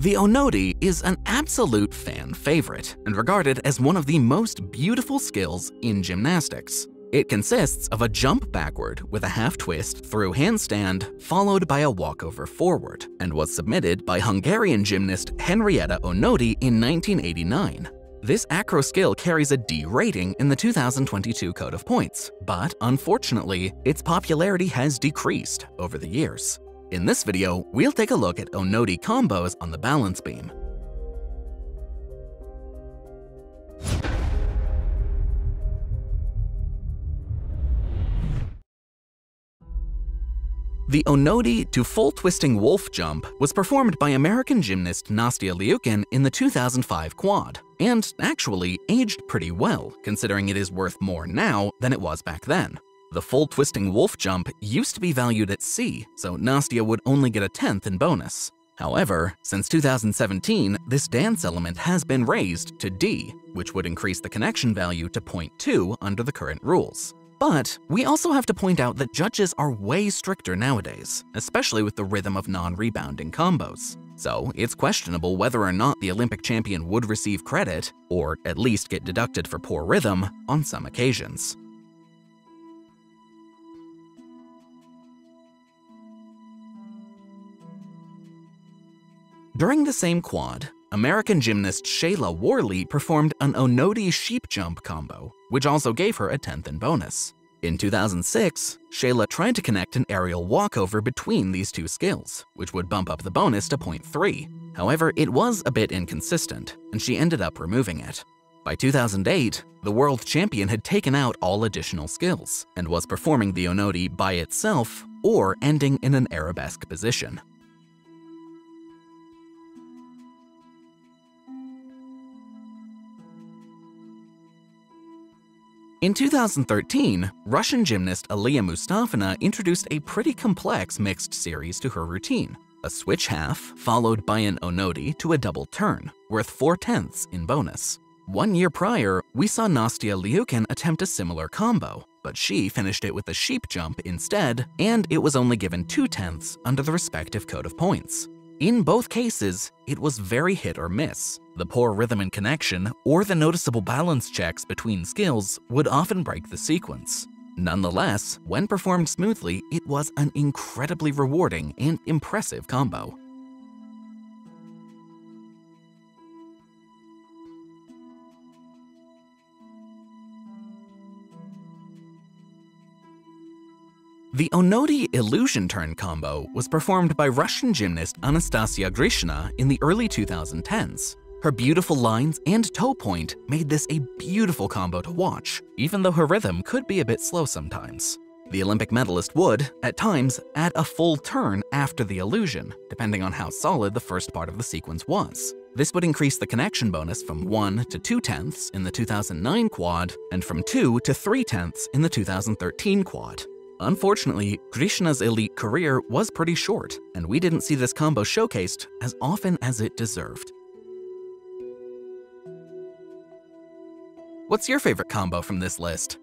The Onodi is an absolute fan favorite and regarded as one of the most beautiful skills in gymnastics. It consists of a jump backward with a half twist through handstand followed by a walkover forward and was submitted by Hungarian gymnast Henrietta Onodi in 1989. This acro skill carries a D rating in the 2022 Code of Points, but unfortunately, its popularity has decreased over the years. In this video, we'll take a look at Onodi combos on the balance beam. The Onodi to full twisting wolf jump was performed by American gymnast Nastia Liukin in the 2005 quad, and actually aged pretty well, considering it is worth more now than it was back then. The full twisting wolf jump used to be valued at C, so Nastia would only get a 10th in bonus. However, since 2017, this dance element has been raised to D, which would increase the connection value to 0.2 under the current rules. But we also have to point out that judges are way stricter nowadays, especially with the rhythm of non-rebounding combos. So it's questionable whether or not the Olympic champion would receive credit, or at least get deducted for poor rhythm, on some occasions. During the same quad, American gymnast Shayla Worley performed an Onodi sheep jump combo, which also gave her a 10th in bonus. In 2006, Shayla tried to connect an aerial walkover between these two skills, which would bump up the bonus to 0.3. However, it was a bit inconsistent, and she ended up removing it. By 2008, the world champion had taken out all additional skills and was performing the Onodi by itself or ending in an arabesque position. In 2013, Russian gymnast Aliya Mustafina introduced a pretty complex mixed series to her routine. A switch half, followed by an onodi to a double turn, worth 4 tenths in bonus. One year prior, we saw Nastia Liukin attempt a similar combo, but she finished it with a sheep jump instead, and it was only given 2 tenths under the respective code of points. In both cases, it was very hit or miss. The poor rhythm and connection, or the noticeable balance checks between skills would often break the sequence. Nonetheless, when performed smoothly, it was an incredibly rewarding and impressive combo. The Onodi illusion turn combo was performed by Russian gymnast Anastasia Grishina in the early 2010s. Her beautiful lines and toe point made this a beautiful combo to watch, even though her rhythm could be a bit slow sometimes. The Olympic medalist would, at times, add a full turn after the illusion, depending on how solid the first part of the sequence was. This would increase the connection bonus from 1 to 2 tenths in the 2009 quad, and from 2 to 3 tenths in the 2013 quad. Unfortunately, Grishina's elite career was pretty short, and we didn't see this combo showcased as often as it deserved. What's your favorite combo from this list?